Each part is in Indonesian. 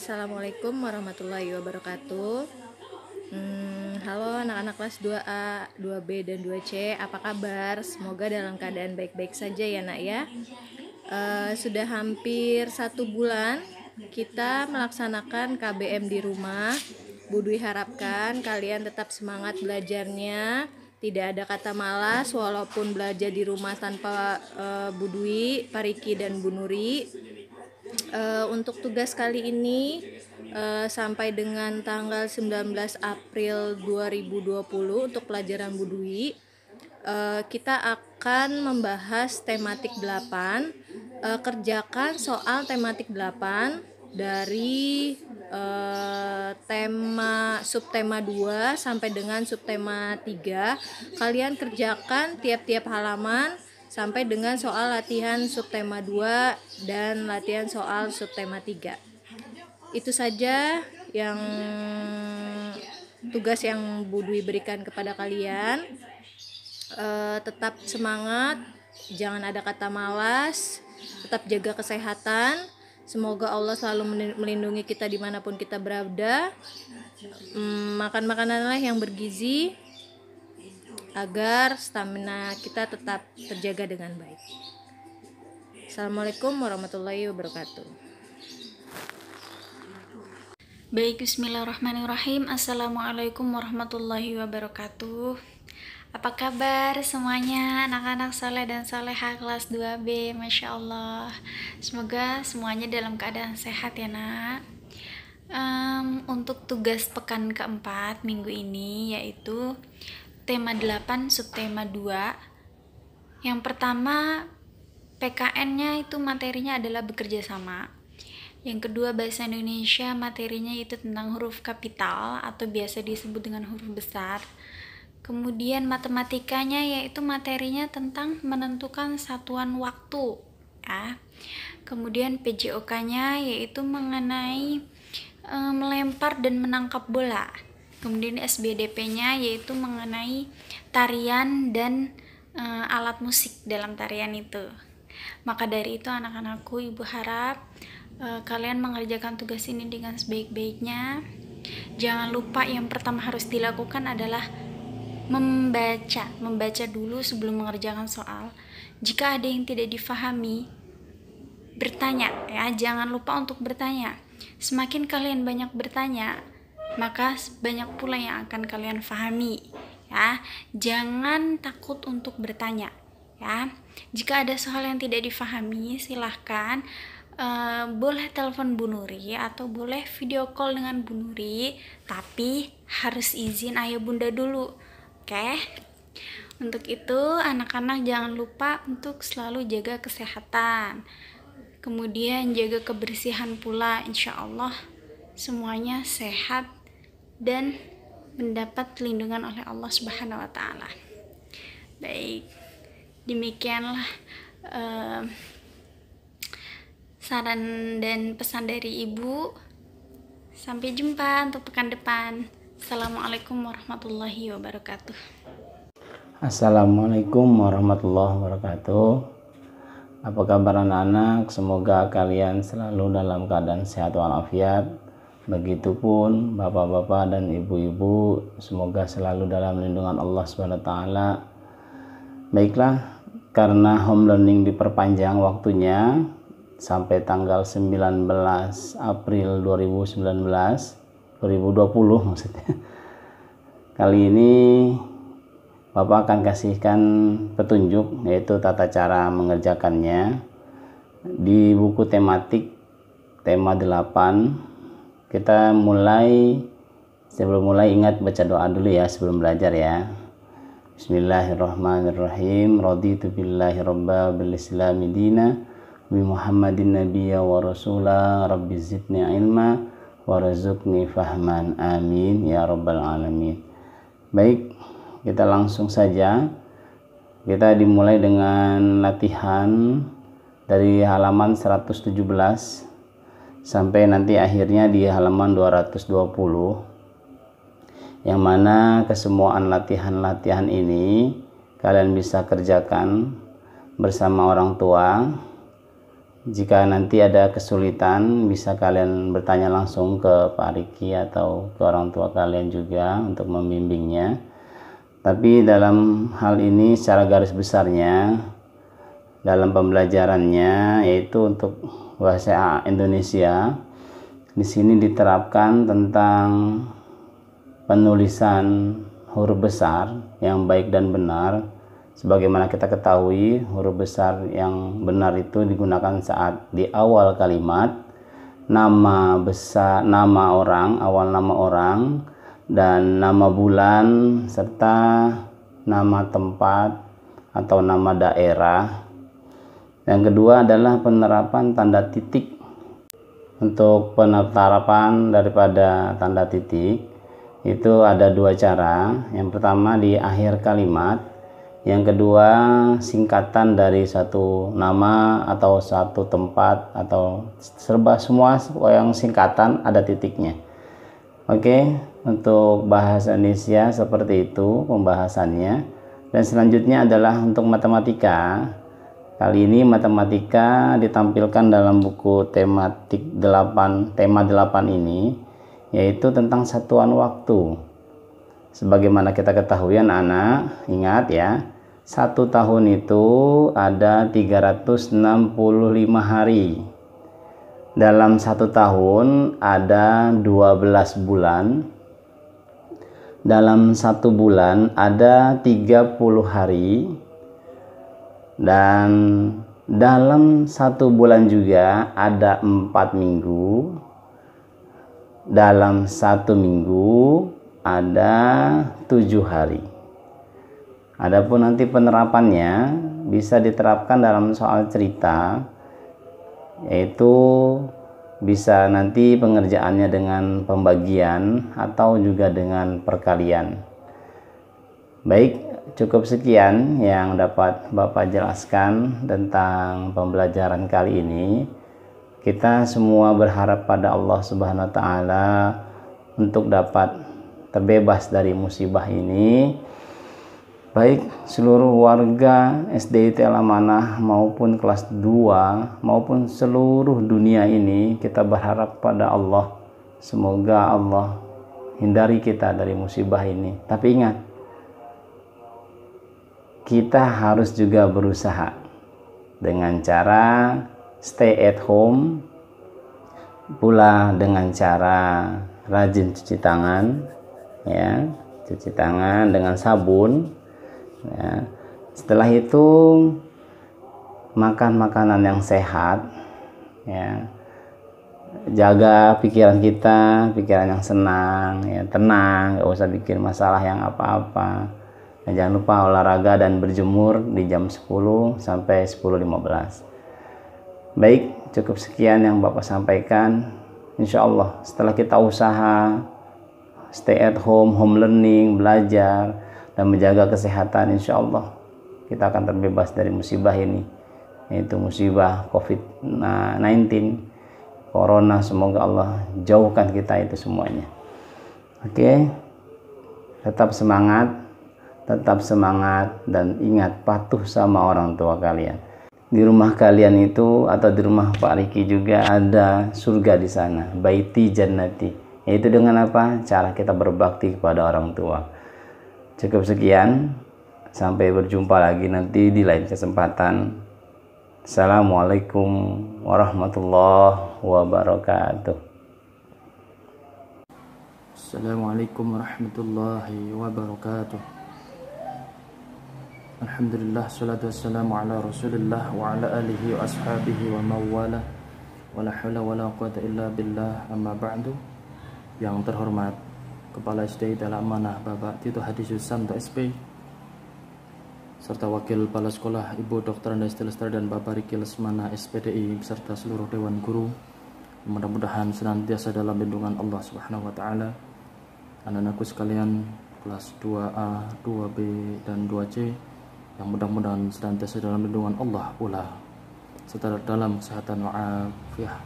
Assalamualaikum warahmatullahi wabarakatuh. Hmm, Halo anak-anak kelas 2A, 2B, dan 2C Apa kabar? Semoga dalam keadaan baik-baik saja ya nak ya. Uh, Sudah hampir satu bulan kita melaksanakan KBM di rumah. Budwi harapkan kalian tetap semangat belajarnya. Tidak ada kata malas walaupun belajar di rumah tanpa uh, Budwi, Pariki dan Bunuri uh, untuk tugas kali ini uh, sampai dengan tanggal 19 April 2020 untuk pelajaran Budui uh, kita akan membahas tematik 8 uh, kerjakan soal tematik 8 dari uh, tema subtema 2 sampai dengan subtema 3 kalian kerjakan tiap-tiap halaman sampai dengan soal latihan subtema 2 dan latihan soal subtema 3. Itu saja yang tugas yang Bu Dwi berikan kepada kalian. E, tetap semangat, jangan ada kata malas, tetap jaga kesehatan. Semoga Allah selalu melindungi kita di mana pun kita berada. Hmm, makan makananlah yang bergizi, agar stamina kita tetap terjaga dengan baik. Assalamualaikum warahmatullahi wabarakatuh. Baik, bismillahirrahmanirrahim. Assalamualaikum warahmatullahi wabarakatuh. Apa kabar semuanya anak-anak soleh dan soleha kelas 2B Masya Allah Semoga semuanya dalam keadaan sehat ya nak um, Untuk tugas pekan keempat minggu ini yaitu tema 8 subtema 2 yang pertama PKN-nya itu materinya adalah bekerja sama. Yang kedua bahasa Indonesia materinya itu tentang huruf kapital atau biasa disebut dengan huruf besar. Kemudian matematikanya yaitu materinya tentang menentukan satuan waktu ya. Kemudian PJOK-nya yaitu mengenai e, melempar dan menangkap bola Kemudian SBDP-nya yaitu mengenai tarian dan e, alat musik dalam tarian itu. Maka dari itu anak-anakku ibu harap e, kalian mengerjakan tugas ini dengan sebaik-baiknya. Jangan lupa yang pertama harus dilakukan adalah membaca, membaca dulu sebelum mengerjakan soal. Jika ada yang tidak difahami, bertanya ya, jangan lupa untuk bertanya. Semakin kalian banyak bertanya, maka banyak pula yang akan kalian pahami ya. Jangan takut untuk bertanya ya. Jika ada soal yang tidak difahami silahkan uh, boleh telepon Bu Nuri atau boleh video call dengan Bu Nuri tapi harus izin ayah bunda dulu oke? Okay? untuk itu anak-anak jangan lupa untuk selalu jaga kesehatan. Kemudian jaga kebersihan pula insya Allah semuanya sehat dan mendapat perlindungan oleh Allah Subhanahu wa taala. Baik. Demikianlah uh, saran dan pesan dari Ibu. Sampai jumpa untuk pekan depan. Assalamualaikum warahmatullahi wabarakatuh. Assalamualaikum warahmatullahi wabarakatuh. Apa kabar anak-anak? Semoga kalian selalu dalam keadaan sehat walafiat Begitupun bapak-bapak dan ibu-ibu semoga selalu dalam lindungan Allah SWT. Baiklah, karena home learning diperpanjang waktunya sampai tanggal 19 April 2019 2020 maksudnya. Kali ini Bapak akan kasihkan petunjuk yaitu tata cara mengerjakannya di buku tematik tema 8 kita mulai sebelum mulai ingat baca doa dulu ya sebelum belajar ya. Bismillahirrahmanirrahim. Raditu billahi rabba bil islami dina bi muhammadin nabiyya wa rasula rabbi zidni ilma warazukni fahman amin ya rabbal alamin. Baik kita langsung saja. Kita dimulai dengan latihan dari halaman 117 sampai nanti akhirnya di halaman 220 yang mana kesemuaan latihan-latihan ini kalian bisa kerjakan bersama orang tua. Jika nanti ada kesulitan bisa kalian bertanya langsung ke Pak Riki atau ke orang tua kalian juga untuk membimbingnya. Tapi dalam hal ini secara garis besarnya dalam pembelajarannya yaitu untuk bahasa Indonesia di sini diterapkan tentang penulisan huruf besar yang baik dan benar. Sebagaimana kita ketahui huruf besar yang benar itu digunakan saat di awal kalimat nama besar nama orang awal nama orang dan nama bulan serta nama tempat atau nama daerah yang kedua adalah penerapan tanda titik. Untuk penerapan daripada tanda titik itu ada dua cara. Yang pertama di akhir kalimat yang kedua singkatan dari satu nama atau satu tempat atau serba semua yang singkatan ada titiknya. Oke untuk bahasa Indonesia seperti itu pembahasannya. Dan selanjutnya adalah untuk matematika kali ini matematika ditampilkan dalam buku tematik 8 tema 8 ini yaitu tentang satuan waktu Sebagaimana kita ketahui anak-anak, ingat ya, satu tahun itu ada 365 hari. Dalam satu tahun ada 12 bulan. Dalam satu bulan ada 30 hari. Dan dalam satu bulan juga ada empat minggu. Dalam satu minggu ada tujuh hari. Adapun nanti penerapannya bisa diterapkan dalam soal cerita, yaitu bisa nanti pengerjaannya dengan pembagian atau juga dengan perkalian. Baik, cukup sekian yang dapat Bapak jelaskan tentang pembelajaran kali ini. Kita semua berharap pada Allah Subhanahu wa taala untuk dapat terbebas dari musibah ini. Baik seluruh warga SDIT Alamanah maupun kelas 2 maupun seluruh dunia ini kita berharap pada Allah. Semoga Allah hindari kita dari musibah ini. Tapi ingat kita harus juga berusaha dengan cara stay at home pula dengan cara rajin cuci tangan ya cuci tangan dengan sabun ya. setelah itu makan makanan yang sehat ya jaga pikiran kita pikiran yang senang ya tenang gak usah bikin masalah yang apa-apa nah, jangan lupa olahraga dan berjemur di jam 10 sampai 10.15 baik cukup sekian yang Bapak sampaikan. Insya Allah setelah kita usaha stay at home, home learning, belajar, dan menjaga kesehatan insya Allah kita akan terbebas dari musibah ini. Yaitu musibah COVID-19 Corona. Semoga Allah jauhkan kita itu semuanya. Oke okay? tetap semangat tetap semangat dan ingat patuh sama orang tua kalian di rumah kalian itu atau di rumah Pak Riki juga ada surga di sana baiti jannati yaitu dengan apa? Cara kita berbakti kepada orang tua. Cukup sekian. Sampai berjumpa lagi nanti di lain kesempatan. Assalamualaikum warahmatullahi wabarakatuh. Assalamualaikum warahmatullahi wabarakatuh. Alhamdulillah salatu wassalamu ala Rasulillah wa ala alihi wa ashabihi wa mawala. Wala hawla wala quwata illa billah amma ba'du. Yang terhormat Kepala SD dalam Manah Bapak Tito Hadi Susanto SP serta Wakil Kepala Sekolah Ibu Dr. Anda Lestari dan Bapak Riki Lesmana SPDI beserta seluruh Dewan Guru mudah-mudahan senantiasa dalam lindungan Allah Subhanahu wa taala. Anak-anakku sekalian kelas 2A, 2B dan 2C yang mudah-mudahan senantiasa dalam lindungan Allah pula serta dalam kesehatan wa'afiyah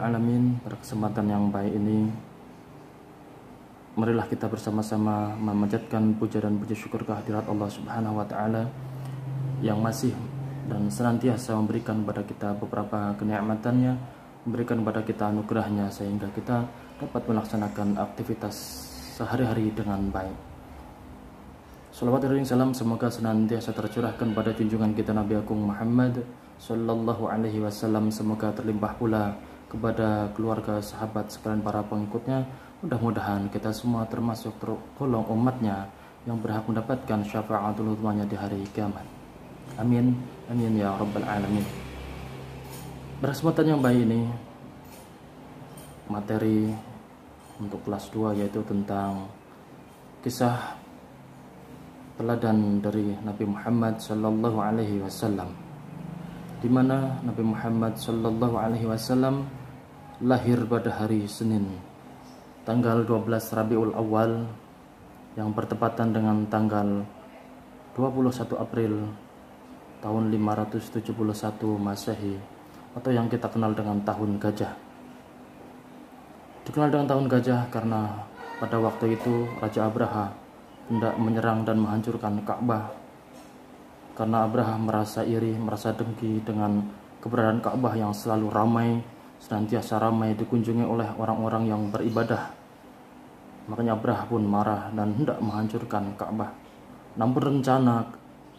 Alamin pada kesempatan yang baik ini marilah kita bersama-sama memanjatkan puja dan puji syukur kehadirat Allah Subhanahu wa taala yang masih dan senantiasa memberikan kepada kita beberapa kenikmatannya, memberikan kepada kita anugerahnya sehingga kita dapat melaksanakan aktivitas sehari-hari dengan baik. Salawat dan salam semoga senantiasa tercurahkan pada junjungan kita Nabi Agung Muhammad Sallallahu Alaihi Wasallam. Semoga terlimpah pula kepada keluarga sahabat sekalian para pengikutnya. Mudah-mudahan kita semua termasuk tergolong umatnya yang berhak mendapatkan syafaatul utmanya di hari kiamat. Amin. Amin ya rabbal alamin. Berkesempatan yang baik ini materi untuk kelas 2 yaitu tentang kisah teladan dari Nabi Muhammad sallallahu alaihi wasallam di mana Nabi Muhammad sallallahu alaihi wasallam lahir pada hari Senin tanggal 12 Rabiul Awal yang bertepatan dengan tanggal 21 April tahun 571 Masehi atau yang kita kenal dengan tahun gajah. Dikenal dengan tahun gajah karena pada waktu itu Raja Abraha hendak menyerang dan menghancurkan Ka'bah. Karena Abraha merasa iri, merasa dengki dengan keberadaan Ka'bah yang selalu ramai senantiasa ramai dikunjungi oleh orang-orang yang beribadah. Makanya Abraha pun marah dan hendak menghancurkan Ka'bah. Namun rencana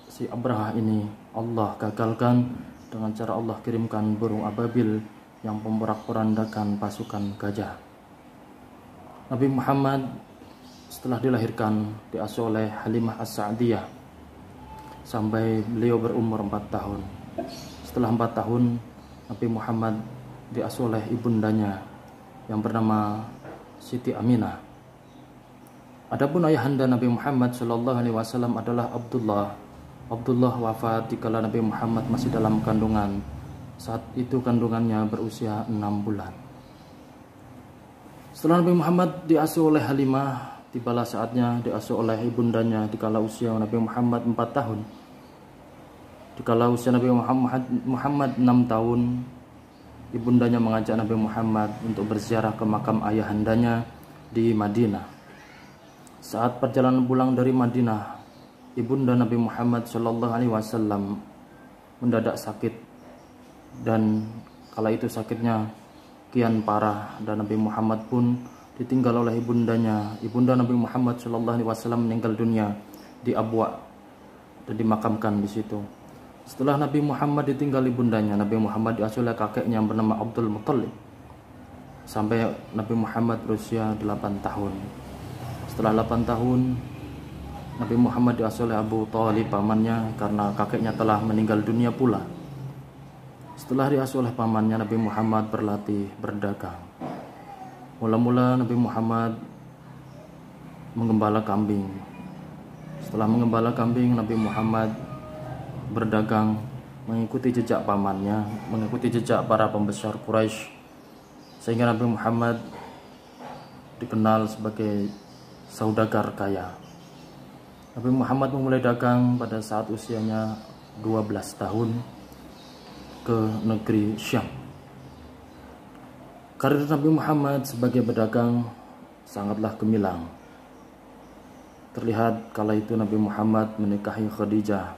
si Abraha ini Allah gagalkan dengan cara Allah kirimkan burung ababil yang memporak-porandakan pasukan gajah. Nabi Muhammad setelah dilahirkan diasuh oleh Halimah As-Sa'diyah sampai beliau berumur 4 tahun. Setelah 4 tahun Nabi Muhammad diasuh oleh ibundanya yang bernama Siti Aminah. Adapun ayahanda Nabi Muhammad Shallallahu Alaihi Wasallam adalah Abdullah. Abdullah wafat dikala Nabi Muhammad masih dalam kandungan. Saat itu kandungannya berusia enam bulan. Setelah Nabi Muhammad diasuh oleh Halimah, tibalah saatnya diasuh oleh ibundanya dikala usia Nabi Muhammad empat tahun. Dikala usia Nabi Muhammad Muhammad 6 tahun, ibundanya mengajak Nabi Muhammad untuk berziarah ke makam ayahandanya di Madinah. Saat perjalanan pulang dari Madinah, ibunda Nabi Muhammad Shallallahu Alaihi Wasallam mendadak sakit dan kala itu sakitnya kian parah dan Nabi Muhammad pun ditinggal oleh ibundanya. Ibunda Nabi Muhammad Shallallahu Alaihi Wasallam meninggal dunia di Abwa dan dimakamkan di situ. Setelah Nabi Muhammad ditinggal ibundanya, Nabi Muhammad diasuh oleh kakeknya yang bernama Abdul Muttalib. Sampai Nabi Muhammad berusia 8 tahun. Setelah 8 tahun, Nabi Muhammad diasuh oleh Abu Talib pamannya karena kakeknya telah meninggal dunia pula. Setelah diasuh oleh pamannya, Nabi Muhammad berlatih berdagang. Mula-mula Nabi Muhammad menggembala kambing. Setelah menggembala kambing, Nabi Muhammad berdagang mengikuti jejak pamannya, mengikuti jejak para pembesar Quraisy sehingga Nabi Muhammad dikenal sebagai saudagar kaya. Nabi Muhammad memulai dagang pada saat usianya 12 tahun ke negeri Syam. Karir Nabi Muhammad sebagai pedagang sangatlah gemilang. Terlihat kala itu Nabi Muhammad menikahi Khadijah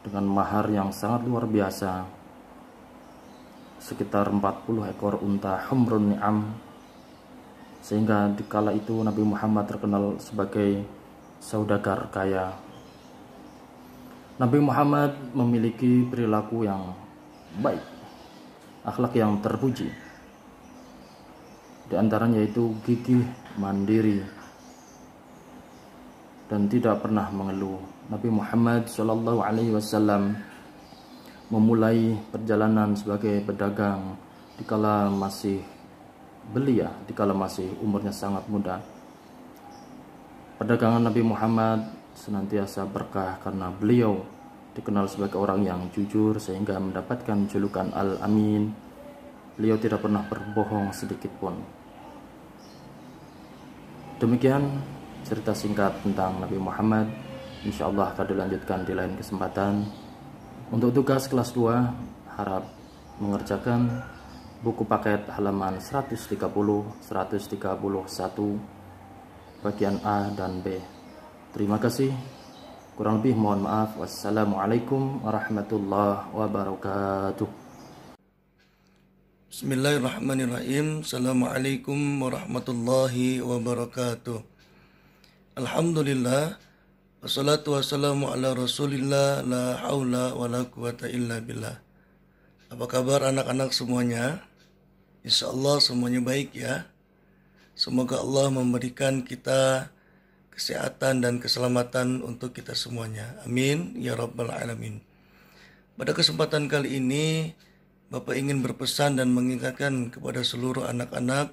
dengan mahar yang sangat luar biasa. Sekitar 40 ekor unta humrun ni'am. Sehingga di kala itu Nabi Muhammad terkenal sebagai saudagar kaya. Nabi Muhammad memiliki perilaku yang baik akhlak yang terpuji di antaranya yaitu gigih mandiri dan tidak pernah mengeluh Nabi Muhammad Shallallahu Alaihi Wasallam memulai perjalanan sebagai pedagang dikala masih belia, dikala masih umurnya sangat muda. Perdagangan Nabi Muhammad senantiasa berkah karena beliau dikenal sebagai orang yang jujur sehingga mendapatkan julukan Al-Amin. Beliau tidak pernah berbohong sedikit pun. Demikian cerita singkat tentang Nabi Muhammad Insya Allah akan dilanjutkan di lain kesempatan. Untuk tugas kelas 2 harap mengerjakan buku paket halaman 130, 131 bagian A dan B. Terima kasih. Kurang lebih mohon maaf. Wassalamualaikum warahmatullahi wabarakatuh. Bismillahirrahmanirrahim. Assalamualaikum warahmatullahi wabarakatuh. Alhamdulillah. Wassalatu wassalamu ala rasulillah. La haula wa la quwata illa billah. Apa kabar anak-anak semuanya? Insya Allah semuanya baik ya. Semoga Allah memberikan kita kesehatan dan keselamatan untuk kita semuanya. Amin ya rabbal alamin. Pada kesempatan kali ini Bapak ingin berpesan dan mengingatkan kepada seluruh anak-anak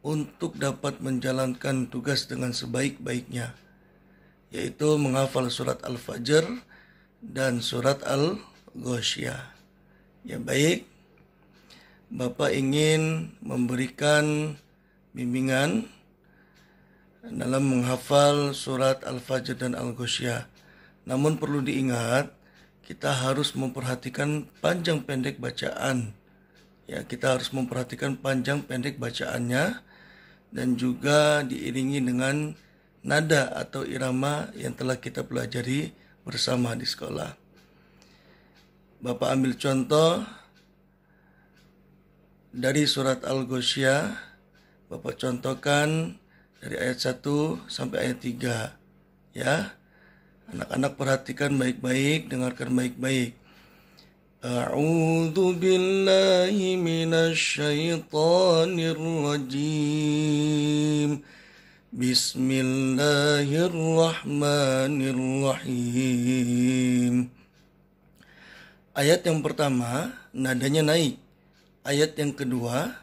untuk dapat menjalankan tugas dengan sebaik-baiknya yaitu menghafal surat Al-Fajr dan surat Al-Ghasyiyah. Ya baik, Bapak ingin memberikan bimbingan dalam menghafal surat Al-Fajr dan Al-Ghasyiyah. Namun perlu diingat, kita harus memperhatikan panjang pendek bacaan. Ya, kita harus memperhatikan panjang pendek bacaannya dan juga diiringi dengan nada atau irama yang telah kita pelajari bersama di sekolah. Bapak ambil contoh dari surat Al-Ghasyiyah. Bapak contohkan dari ayat 1 sampai ayat 3 ya anak-anak perhatikan baik-baik dengarkan baik-baik. A'udzu billahi minasyaitonir rajim. Bismillahirrahmanirrahim. Ayat yang pertama nadanya naik. Ayat yang kedua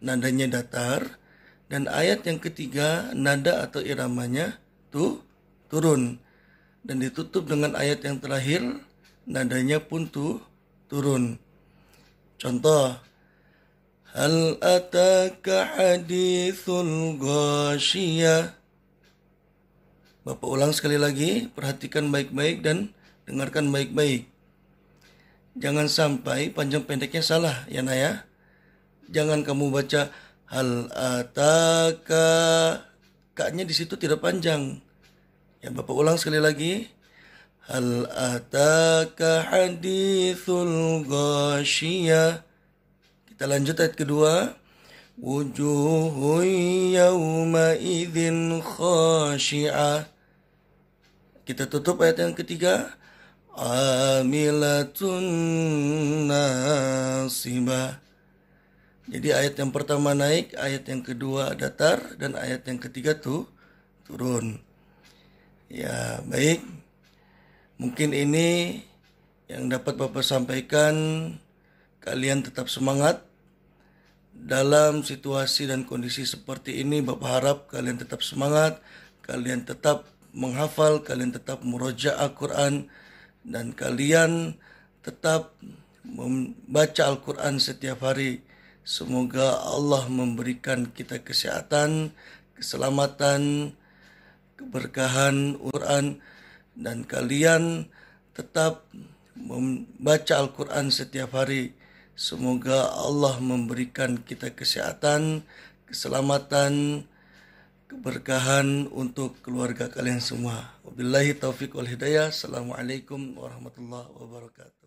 nadanya datar. Dan ayat yang ketiga nada atau iramanya tuh turun dan ditutup dengan ayat yang terakhir nadanya pun tuh turun. Contoh Hal ataka hadithul ghasyiyah Bapak ulang sekali lagi, perhatikan baik-baik dan dengarkan baik-baik. Jangan sampai panjang pendeknya salah ya Naya. Jangan kamu baca hal ataka kaknya di situ tidak panjang. Ya Bapak ulang sekali lagi. Hal ataka hadithul ghasyiyah. Kita lanjut ayat kedua. Wujuhu yawma idzin khashi'ah. Kita tutup ayat yang ketiga. Amilatun nasibah. Jadi ayat yang pertama naik, ayat yang kedua datar, dan ayat yang ketiga tuh turun. Ya baik, mungkin ini yang dapat Bapak sampaikan. Kalian tetap semangat dalam situasi dan kondisi seperti ini. Bapak harap kalian tetap semangat, kalian tetap menghafal, kalian tetap meroja Al-Quran, dan kalian tetap membaca Al-Quran setiap hari Semoga Allah memberikan kita kesehatan, keselamatan, keberkahan Quran dan kalian tetap membaca Al-Quran setiap hari. Semoga Allah memberikan kita kesehatan, keselamatan, keberkahan untuk keluarga kalian semua. Wabillahi taufiq wal hidayah. Assalamualaikum warahmatullahi wabarakatuh.